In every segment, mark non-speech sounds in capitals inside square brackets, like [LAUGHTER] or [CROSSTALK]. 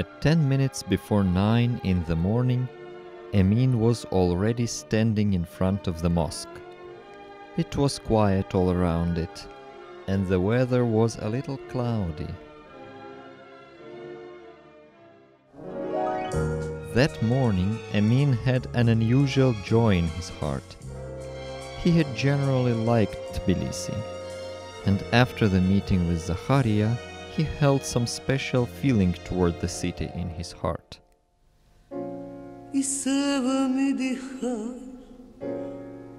At 10 minutes before 9 in the morning, Emin was already standing in front of the mosque. It was quiet all around it, and the weather was a little cloudy. That morning, Emin had an unusual joy in his heart. He had generally liked Tbilisi, and after the meeting with Zakharia, he held some special feeling toward the city in his heart. I sevmi dihar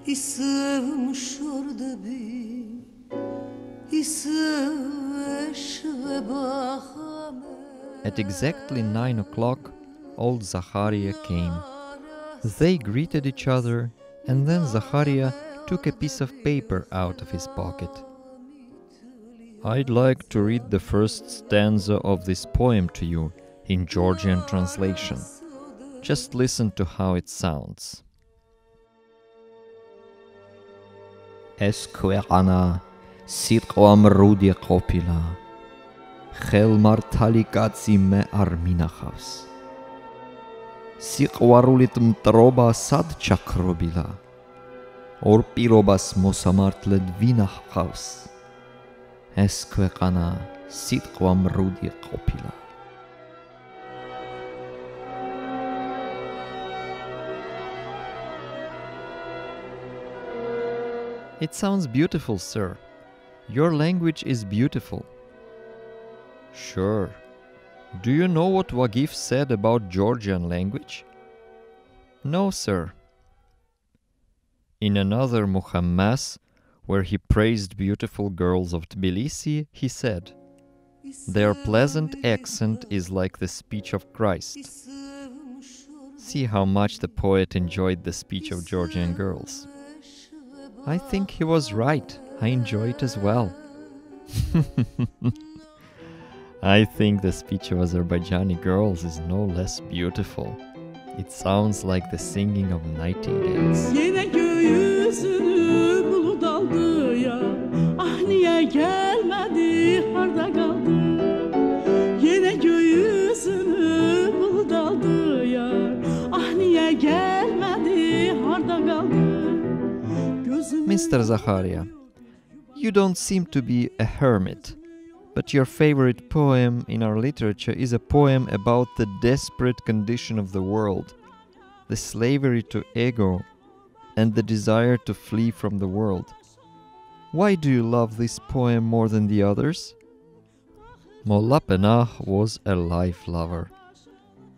I sevmiş orada bir I sevmiş ve bahame At exactly nine o'clock, old Zakharia came. They greeted each other, and then Zakharia took a piece of paper out of his pocket. I'd like to read the first stanza of this poem to you in Georgian translation. Just listen to how it sounds. Esqueana sitqoamrudi qopila ხელმართალი კაცი მე არ მინახავს სიყვარულით მტრობა სად ჩაქრობილა ორ პირობას მოსამართლედ ვინ ახყავს სიტყვა მრუდი ყოფილა It sounds beautiful, sir. Your language is beautiful. Sure. Do you know what Vagif said about Georgian language? No, sir. In another Muhammas where he praised beautiful girls of Tbilisi, he said, Their pleasant accent is like the speech of Christ. See how much the poet enjoyed the speech of Georgian girls. I think he was right. I enjoy it as well. [LAUGHS] I think the speech of Azerbaijani girls is no less beautiful. It sounds like the singing of nightingales. Mr. Zakharia, you don't seem to be a hermit, but your favorite poem in our literature is a poem about the desperate condition of the world, the slavery to ego, and the desire to flee from the world. Why do you love this poem more than the others? Mullah Penah was a life lover.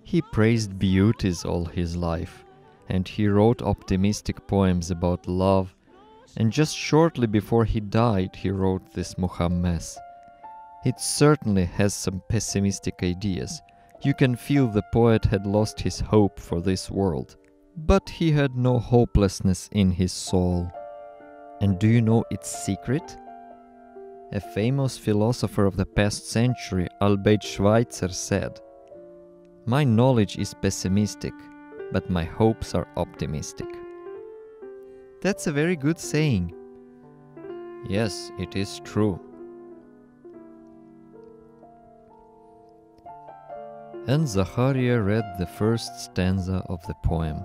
He praised beauties all his life, and he wrote optimistic poems about love and just shortly before he died, he wrote this Muhammas. It certainly has some pessimistic ideas. You can feel the poet had lost his hope for this world. But he had no hopelessness in his soul. And do you know its secret? A famous philosopher of the past century, Albert Schweitzer, said, My knowledge is pessimistic, but my hopes are optimistic. That's a very good saying. Yes, it is true. And Zakharia read the first stanza of the poem.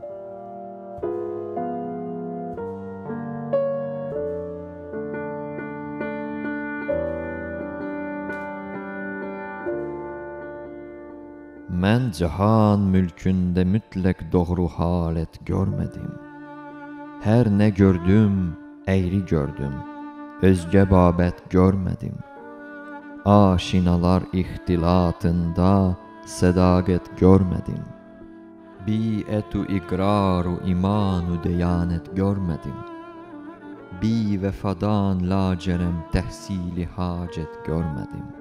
Ben cihan mülkünde mütlek doğru halet görmedim. Her ne gördüm, eğri gördüm. Özge babet görmedim. Aşinalar ihtilatında sedaget görmedim. Bi etu ikraru imanu deyanet görmedim. Bi vefadan lacerem tehsili hacet görmedim.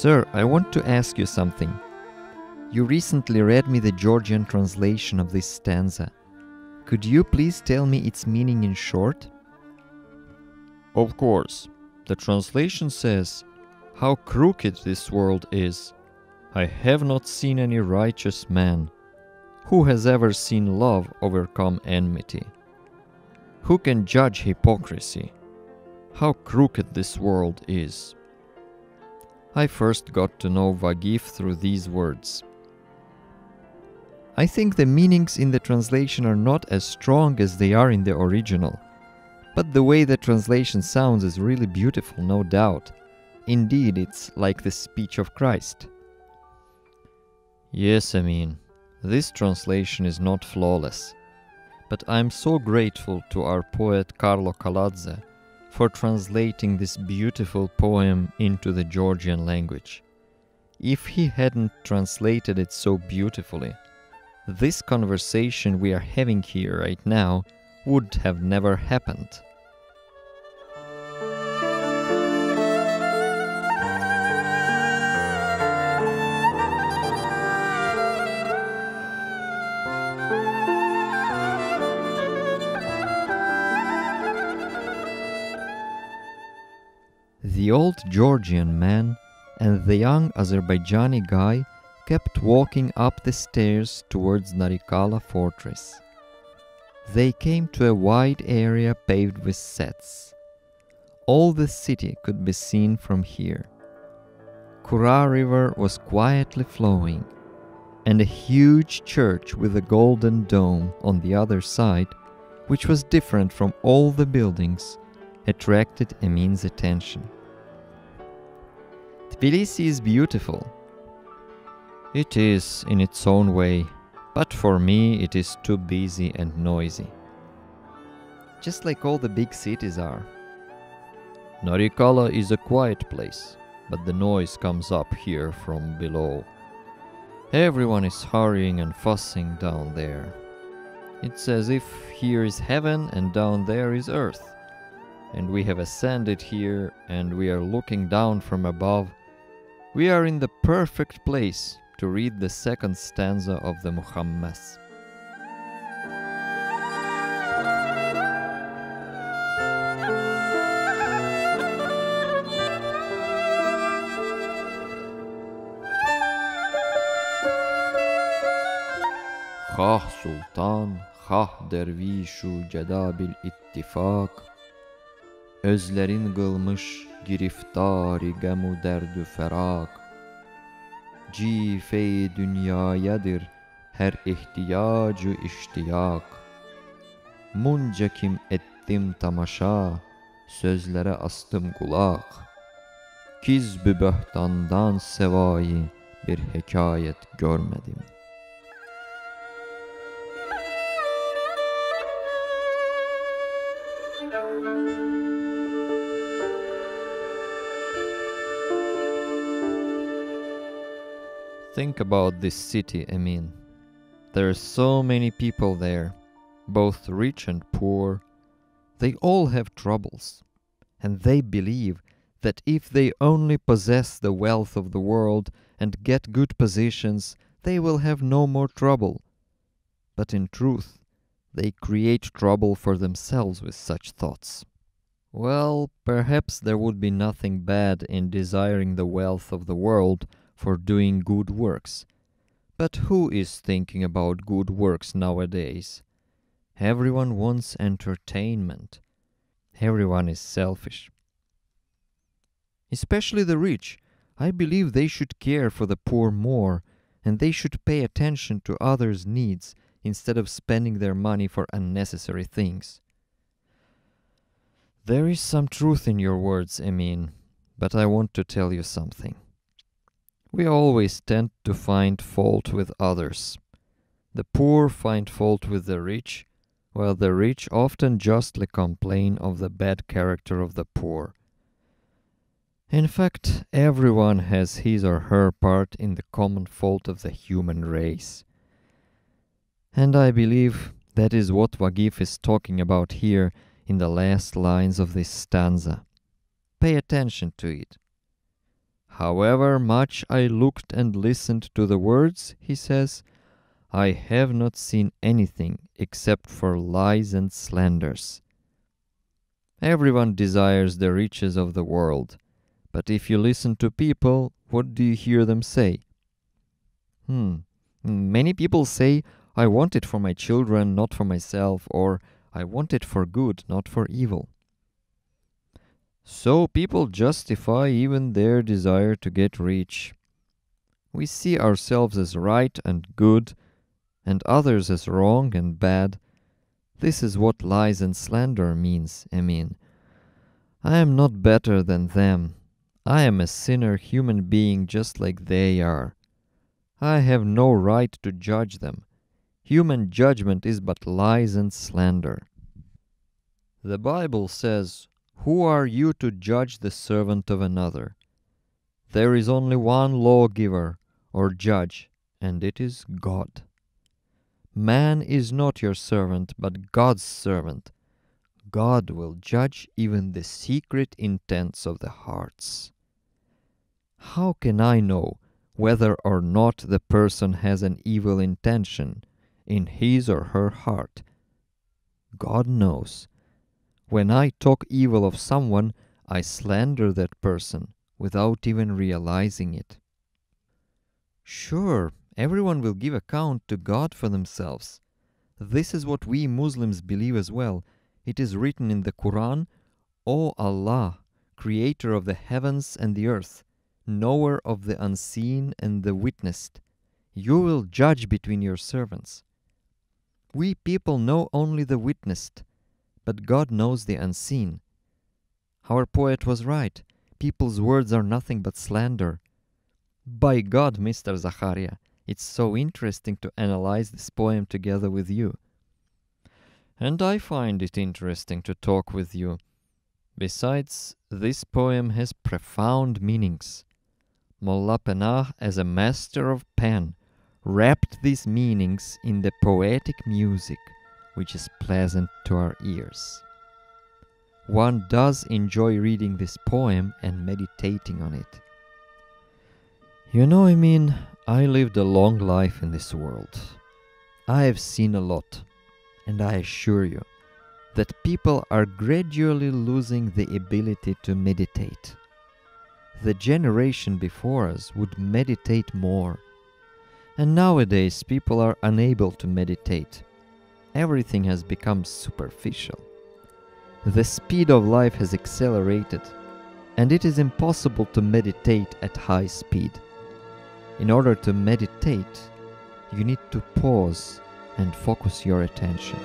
Sir, I want to ask you something. You recently read me the Georgian translation of this stanza. Could you please tell me its meaning in short? Of course. The translation says, How crooked this world is! I have not seen any righteous man. Who has ever seen love overcome enmity? Who can judge hypocrisy? How crooked this world is! I first got to know Vagif through these words. I think the meanings in the translation are not as strong as they are in the original. But the way the translation sounds is really beautiful, no doubt. Indeed, it's like the speech of Christ. Yes, I mean, this translation is not flawless. But I'm so grateful to our poet Karlo Kaladze for translating this beautiful poem into the Georgian language. If he hadn't translated it so beautifully, this conversation we are having here right now would have never happened. The old Georgian man and the young Azerbaijani guy kept walking up the stairs towards Narikala fortress. They came to a wide area paved with sets. All the city could be seen from here. Kura River was quietly flowing, and a huge church with a golden dome on the other side, which was different from all the buildings, attracted Emin's attention. Tbilisi is beautiful. It is in its own way, but for me it is too busy and noisy. Just like all the big cities are. Narikala is a quiet place, but the noise comes up here from below. Everyone is hurrying and fussing down there. It's as if here is heaven and down there is earth. And we have ascended here and we are looking down from above. We are in the perfect place to read the second stanza of the Muhammas. خواه sultan, hah dervişu cedabil ittifak Özlerin kılmış گرفتار غم و درد و فراق جیفه دنیایدر her ihtiyacı iştiyak. Munca kim ettim tamaşa Sözlere astım kulak. Kizb-i böhtandan sevayi Bir hekayet görmedim.'' Música Think about this city, Emin. There are so many people there, both rich and poor. They all have troubles, and they believe that if they only possess the wealth of the world and get good positions, they will have no more trouble. But in truth, they create trouble for themselves with such thoughts. Well, perhaps there would be nothing bad in desiring the wealth of the world for doing good works. But who is thinking about good works nowadays? Everyone wants entertainment. Everyone is selfish. Especially the rich. I believe they should care for the poor more, and they should pay attention to others' needs instead of spending their money for unnecessary things. There is some truth in your words, Emin, but I want to tell you something. We always tend to find fault with others. The poor find fault with the rich, while the rich often justly complain of the bad character of the poor. In fact, everyone has his or her part in the common fault of the human race. And I believe that is what Vagif is talking about here in the last lines of this stanza. Pay attention to it. However much I looked and listened to the words, he says, I have not seen anything except for lies and slanders. Everyone desires the riches of the world, But if you listen to people, what do you hear them say? Hmm, many people say, I want it for my children, not for myself, or I want it for good, not for evil. So people justify even their desire to get rich. We see ourselves as right and good, and others as wrong and bad. This is what lies and slander means, mean. I am not better than them. I am a sinner human being just like they are. I have no right to judge them. Human judgment is but lies and slander. The Bible says, Who are you to judge the servant of another? There is only one lawgiver or judge, and it is God. Man is not your servant, but God's servant. God will judge even the secret intents of the hearts. How can I know whether or not the person has an evil intention in his or her heart? God knows. When I talk evil of someone, I slander that person without even realizing it. Sure, everyone will give account to God for themselves. This is what we Muslims believe as well. It is written in the Quran, O Allah, creator of the heavens and the earth, knower of the unseen and the witnessed, you will judge between your servants. We people know only the witnessed, but God knows the unseen. Our poet was right. People's words are nothing but slander. By God, Mr. Zakharia, it's so interesting to analyze this poem together with you. And I find it interesting to talk with you. Besides, this poem has profound meanings. Mullah Penah, as a master of pen, wrapped these meanings in the poetic music which is pleasant to our ears. One does enjoy reading this poem and meditating on it. You know, I mean, I lived a long life in this world. I have seen a lot, and I assure you that people are gradually losing the ability to meditate. The generation before us would meditate more, and nowadays people are unable to meditate. Everything has become superficial. The speed of life has accelerated, and it is impossible to meditate at high speed. In order to meditate, you need to pause and focus your attention.